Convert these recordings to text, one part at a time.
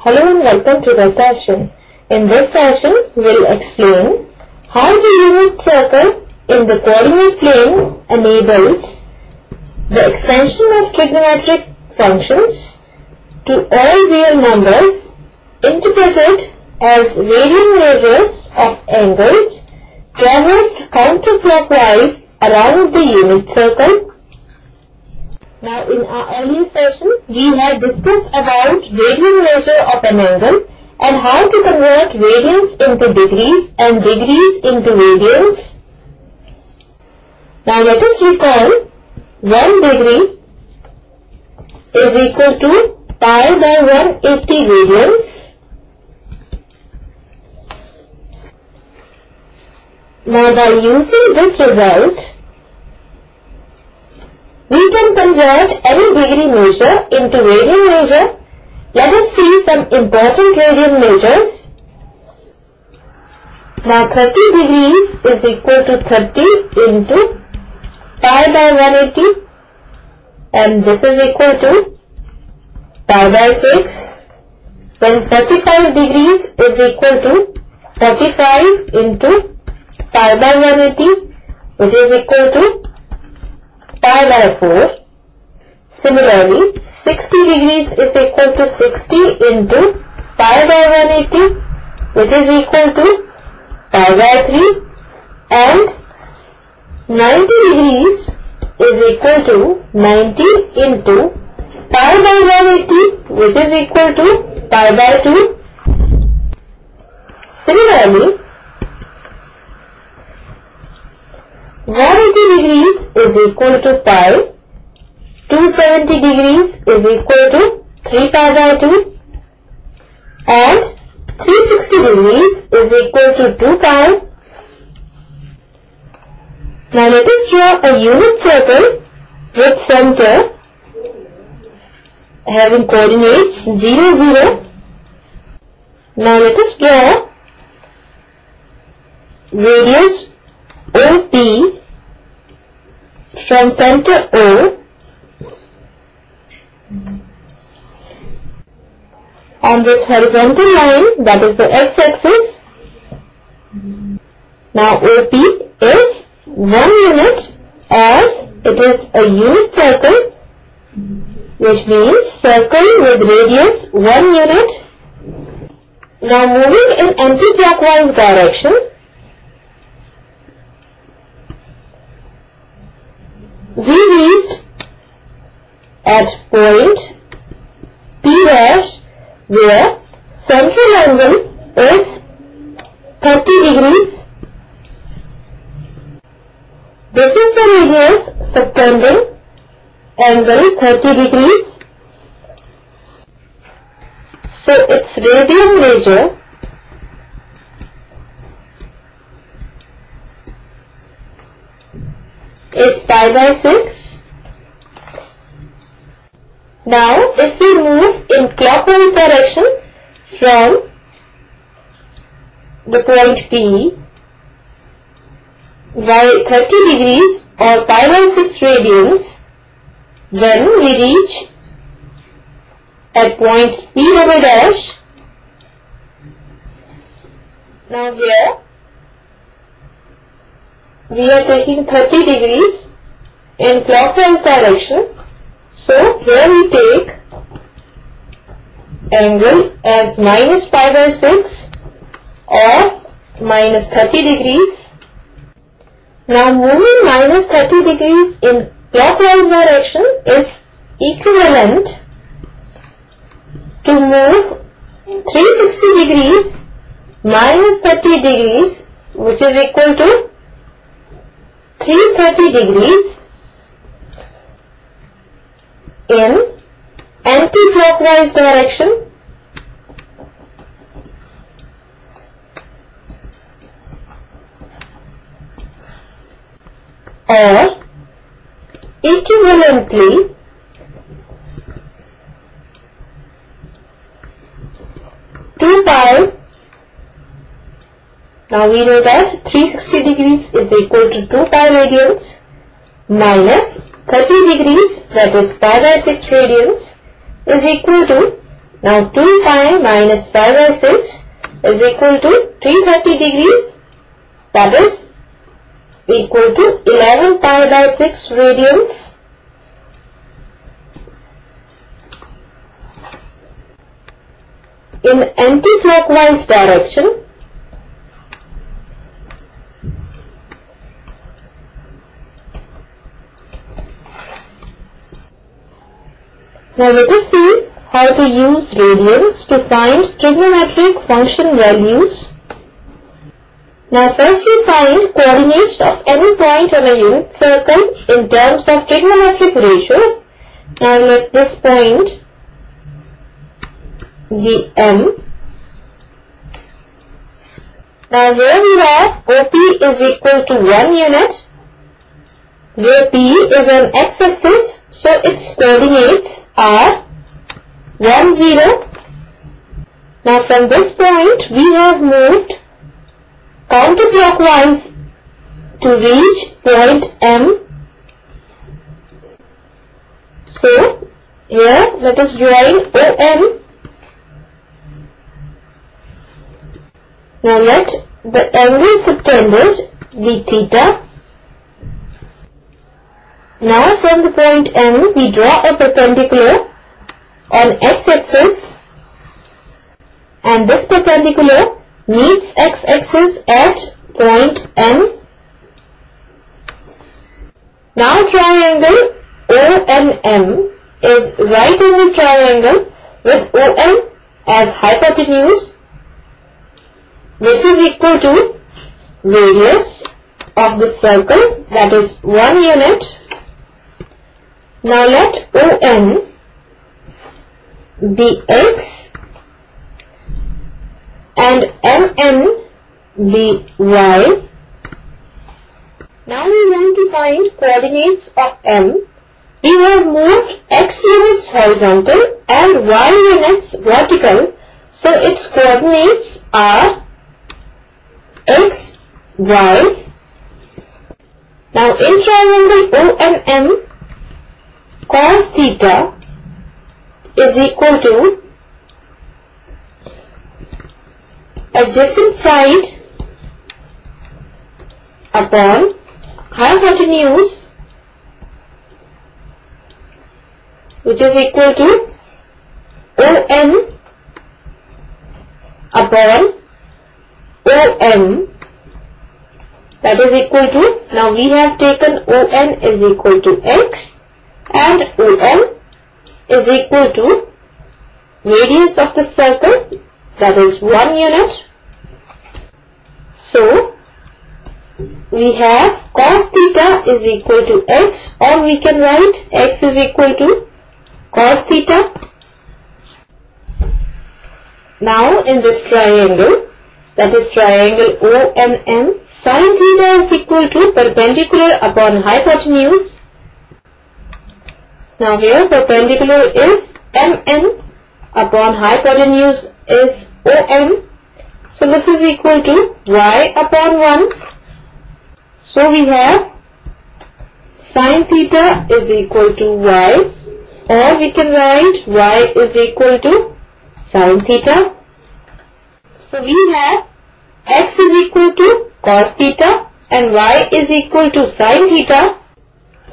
Hello and welcome to the session. In this session, we'll explain how the unit circle in the coordinate plane enables the extension of trigonometric functions to all real numbers interpreted as radian measures of angles traversed counterclockwise around the unit circle. Now in our earlier session, we had discussed about radian measure of an angle and how to convert radians into degrees and degrees into radians. Now let us recall 1 degree is equal to pi by 180 radians. Now by using this result, we can convert any degree measure into radian measure. Let us see some important radian measures. Now 30 degrees is equal to 30 into pi by 180 and this is equal to pi by 6. Then 35 degrees is equal to 45 into pi by 180 which is equal to pi by 4. Similarly, 60 degrees is equal to 60 into pi by 180 which is equal to pi by 3 and 90 degrees is equal to 90 into pi by 180 which is equal to pi by 2. Similarly, 180 degrees is equal to pi, 270 degrees is equal to 3 pi by 2 and 360 degrees is equal to 2 pi. Now let us draw a unit circle with center having coordinates 0, 0. Now let us draw radius OP from center O on this horizontal line that is the x-axis. Now OP is 1 unit as it is a unit circle which means circle with radius 1 unit. Now moving in anti-clockwise direction we reached at point P dash where central angle is 30 degrees. This is the radius subtending angle 30 degrees. So its radian measure is pi by 6. Now if we move in clockwise direction from the point P by 30 degrees or pi by 6 radians then we reach at point P double dash. Now here we are taking 30 degrees in clockwise direction. So here we take angle as minus pi by 6 or minus 30 degrees. Now moving minus 30 degrees in clockwise direction is equivalent to move 360 degrees minus 30 degrees which is equal to 330 degrees in anti-clockwise direction. Or equivalently two pi now we know that 360 degrees is equal to 2 pi radians minus 30 degrees that is pi by 6 radians is equal to Now 2 pi minus 5 by 6 is equal to 330 degrees. That is equal to 11 pi by 6 radians. In anti-clockwise direction Now let us see how to use radians to find trigonometric function values. Now first we find coordinates of any point on a unit circle in terms of trigonometric ratios. Now let this point be M. Now here we have OP is equal to 1 unit where P is on x-axis so its coordinates are 1 0. Now from this point we have moved counterclockwise to reach point M. So here let us join OM. Now let the angle subtended be theta. Now from the point M we draw a perpendicular on x-axis and this perpendicular meets x-axis at point M. Now triangle ONM is right angle triangle with OM as hypotenuse which is equal to radius of the circle that is 1 unit. Now let ON be x and mn be y. Now we want to find coordinates of m. We have moved x units horizontal and y units vertical. So its coordinates are x, y. Now in triangle ONM, cos theta is equal to adjacent side upon hypotenuse which is equal to ON upon OM that is equal to now we have taken ON is equal to X and OM is equal to radius of the circle that is 1 unit. So, we have cos theta is equal to x or we can write x is equal to cos theta. Now in this triangle that is triangle ONM sin theta is equal to perpendicular upon hypotenuse now here perpendicular is MN upon hypotenuse is OM. So this is equal to y upon 1. So we have sine theta is equal to y or we can write y is equal to sine theta. So we have x is equal to cos theta and y is equal to sine theta.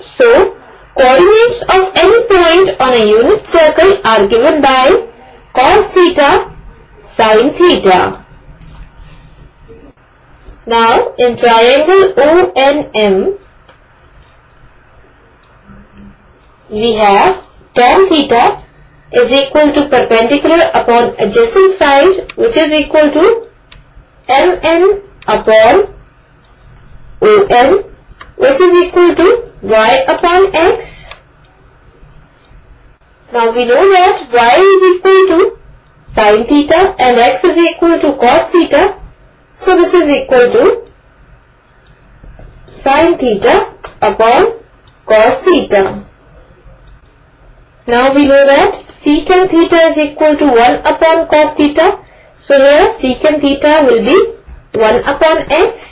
So Coordinates of any point on a unit circle are given by cos theta, sin theta. Now in triangle ONM we have tan theta is equal to perpendicular upon adjacent side which is equal to MN upon ON which is equal to y upon x. Now we know that y is equal to sine theta and x is equal to cos theta. So this is equal to sine theta upon cos theta. Now we know that secant theta is equal to 1 upon cos theta. So here secant theta will be 1 upon x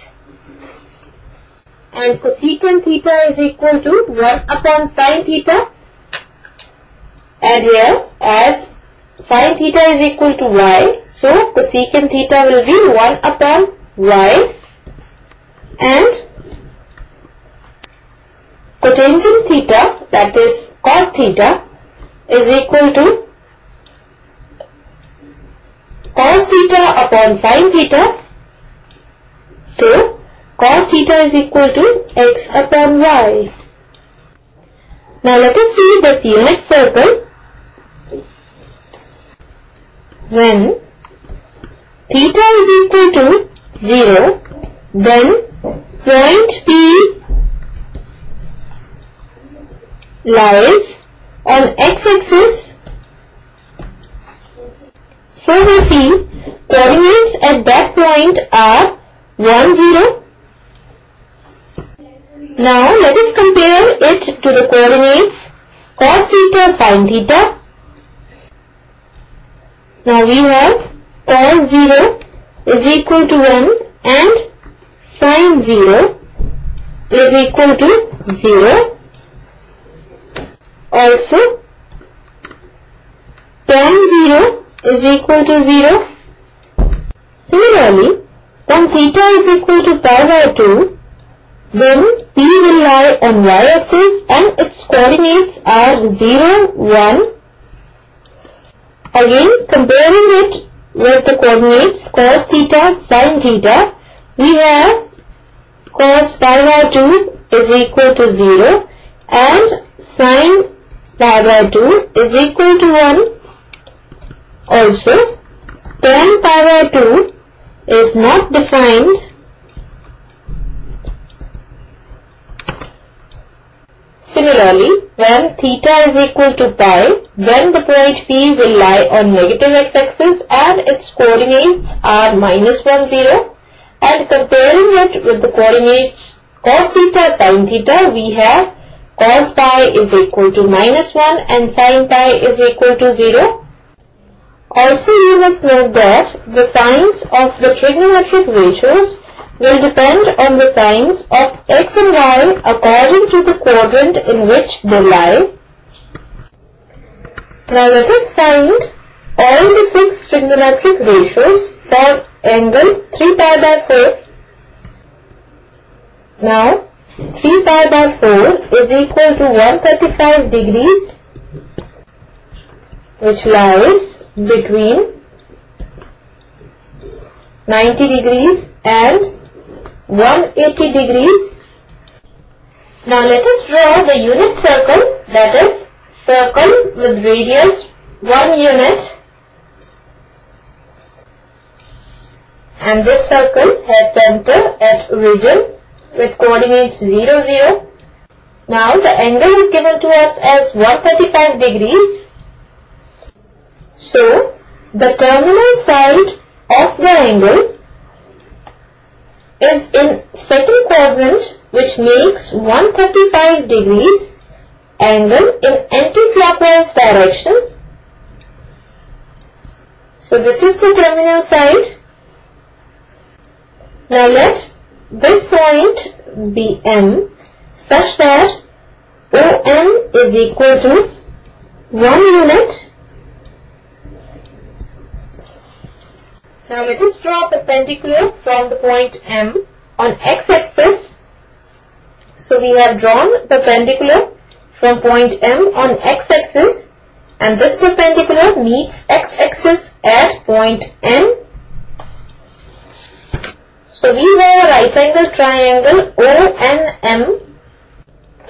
and cosecant theta is equal to 1 upon sine theta and here as sine theta is equal to y. So cosecant theta will be 1 upon y and cotangent theta that is cot theta is equal to cos theta upon sine theta. Cot theta is equal to x upon y. Now let us see this unit circle. When theta is equal to 0, then point P lies on x-axis. So we see coordinates at that point are 1, 0. Now let us compare it to the coordinates cos theta, sin theta. Now we have cos 0 is equal to 1 and sin 0 is equal to 0 also tan 0 is equal to 0. Similarly, when theta is equal to pi by 2, then P will lie on y-axis and its coordinates are 0, 1. Again, comparing it with the coordinates cos theta, sin theta, we have cos pi by 2 is equal to 0 and sin pi by 2 is equal to 1. Also, tan pi by 2 is not defined. Similarly, when theta is equal to pi, then the point P will lie on negative x-axis and its coordinates are minus 1, 0. And comparing it with the coordinates cos theta, sin theta, we have cos pi is equal to minus 1 and sin pi is equal to 0. Also you must note that the signs of the trigonometric ratios will depend on the signs of x and y according to the quadrant in which they lie. Now let us find all the six trigonometric ratios for angle 3 pi by 4. Now 3 pi by 4 is equal to 135 degrees which lies between 90 degrees and 180 degrees. Now let us draw the unit circle that is circle with radius 1 unit and this circle has center at origin with coordinates 0, 0. Now the angle is given to us as 135 degrees. So the terminal side of the angle is in second quadrant which makes 135 degrees angle in anti-clockwise direction. So this is the terminal side. Now let this point be M such that OM is equal to 1 unit. Now let us draw a perpendicular from the point M on x-axis. So we have drawn perpendicular from point M on x-axis and this perpendicular meets x-axis at point M so we have a right angle triangle ONM.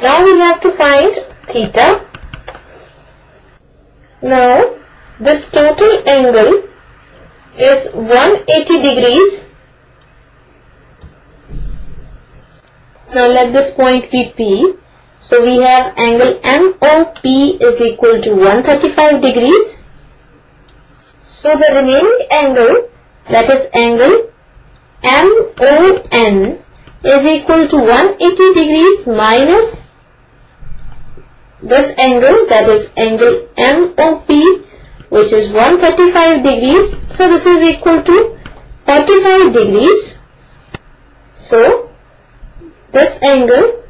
Now we have to find theta. Now this total angle is 180 degrees. Now let this point be P. So we have angle MOP is equal to 135 degrees. So the remaining angle that is angle MON is equal to 180 degrees minus this angle that is angle MOP which is 135 degrees. So this is equal to 45 degrees. So this angle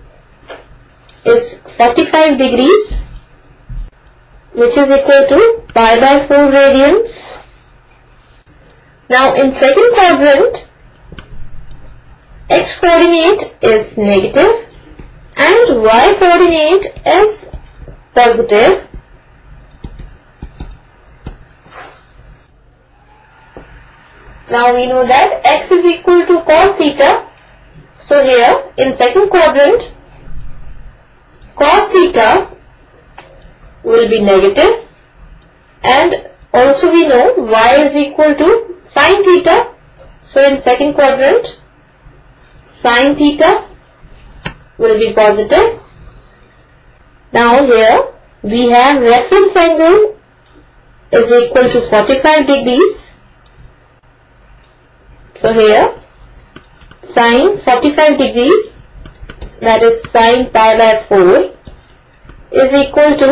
is 45 degrees. which is equal to pi by 4 radians. Now in second quadrant, x coordinate is negative and y coordinate is positive. Now we know that x is equal to cos theta. So here in second quadrant, cos theta will be negative and also we know y is equal to sine theta. So in second quadrant, sine theta will be positive. Now here we have reference angle is equal to 45 degrees. So here sine 45 degrees that is sine pi by 4 is equal to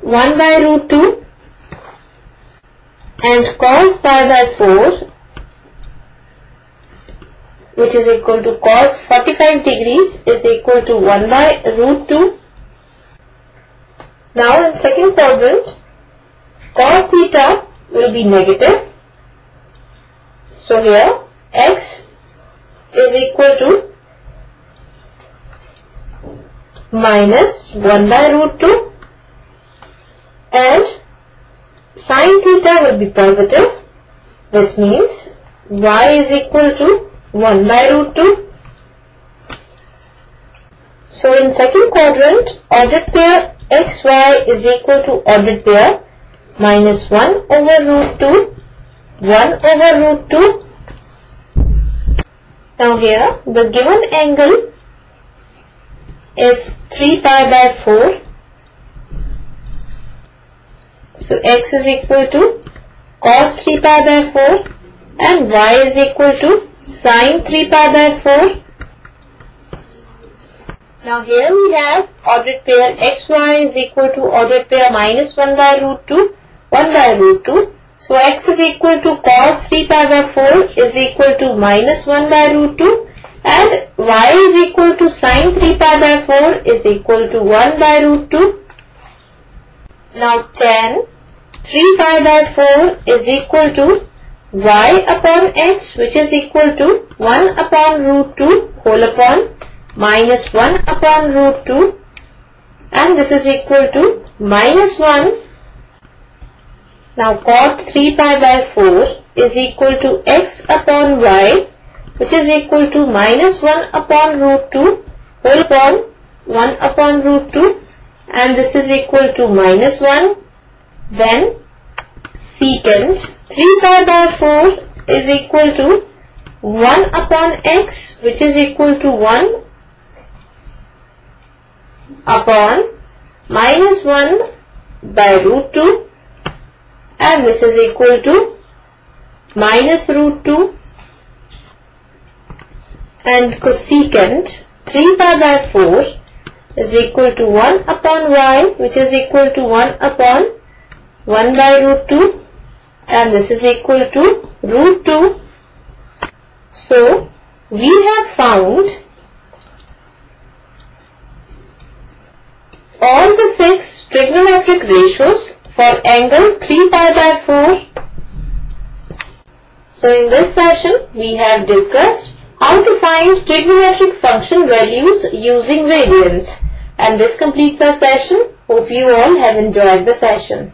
1 by root 2 and cos pi by 4 which is equal to cos 45 degrees is equal to 1 by root 2. Now in second quadrant cos theta will be negative. So here x is equal to minus 1 by root 2 and sine theta will be positive. This means y is equal to 1 by root 2. So in second quadrant, ordered pair xy is equal to ordered pair minus 1 over root 2, 1 over root 2. Now here, the given angle is 3 pi by 4 so x is equal to cos 3 pi by 4 and y is equal to sine 3 pi by 4. Now here we have ordered pair xy is equal to ordered pair minus 1 by root 2, 1 by root 2. So x is equal to cos 3 pi by 4 is equal to minus 1 by root 2 and y is equal to sine 3 pi by 4 is equal to 1 by root 2. Now tan 3 pi by 4 is equal to y upon x which is equal to 1 upon root 2 whole upon minus 1 upon root 2 and this is equal to minus 1. Now cot 3 pi by 4 is equal to x upon y which is equal to minus 1 upon root 2 whole upon 1 upon root 2 and this is equal to minus 1 then secant 3 pi by 4 is equal to 1 upon x which is equal to 1 upon minus 1 by root 2 and this is equal to minus root 2 and cosecant 3 pi by 4 is equal to 1 upon y which is equal to 1 upon 1 by root 2 and this is equal to root 2. So, we have found all the six trigonometric ratios for angle 3 pi by 4. So, in this session, we have discussed how to find trigonometric function values using radians. And this completes our session. Hope you all have enjoyed the session.